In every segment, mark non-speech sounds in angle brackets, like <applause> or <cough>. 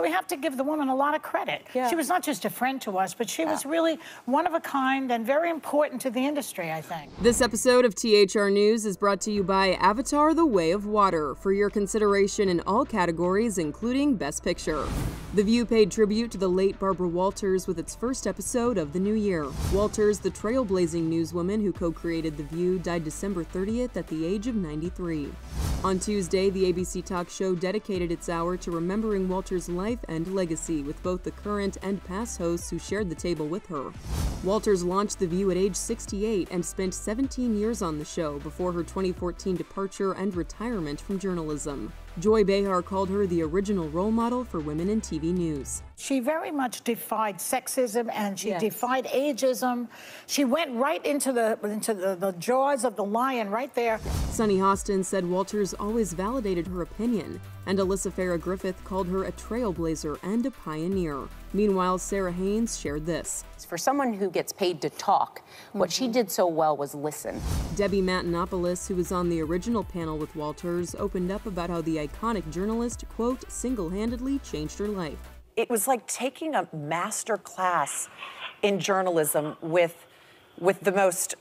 We have to give the woman a lot of credit. Yeah. She was not just a friend to us, but she was really one of a kind and very important to the industry, I think. This episode of THR News is brought to you by Avatar The Way of Water for your consideration in all categories, including Best Picture. The View paid tribute to the late Barbara Walters with its first episode of the new year. Walters, the trailblazing newswoman who co created The View, died December 30th at the age of 93. On Tuesday, the ABC talk show dedicated its hour to remembering Walters' life and legacy with both the current and past hosts who shared the table with her. Walters launched The View at age 68 and spent 17 years on the show before her 2014 departure and retirement from journalism. Joy Behar called her the original role model for women in TV news. She very much defied sexism and she Yes. defied ageism. She went right into the into the, the jaws of the lion right there. Sunny Hostin said Walters always validated her opinion, and Alyssa Farah Griffin called her a trailblazer and a pioneer. Meanwhile, Sara Haines shared this. For someone who gets paid to talk, what she mm-hmm. did so well was listen. Debbie Matenopoulos, who was on the original panel with Walters, opened up about how the iconic journalist, quote, single handedly changed her life. it was like taking a master class in journalism with with the most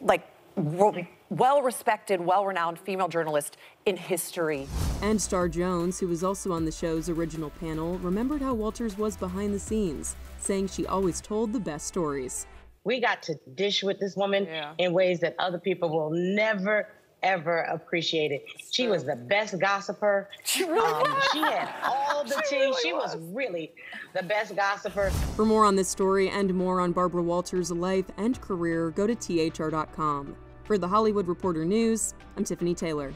like well respected, well renowned female journalist in history. And Star Jones, who was also on the show's original panel, remembered how Walters was behind the scenes, saying she always told the best stories. we got to dish with this woman in ways that other people will never ever appreciated. She was the best gossiper. <laughs> She really um, was. She had all the tea. <laughs> she was really the best gossiper. For more on this story and more on Barbara Walters' life and career, go to thr.com. For the Hollywood Reporter News, I'm Tiffany Taylor.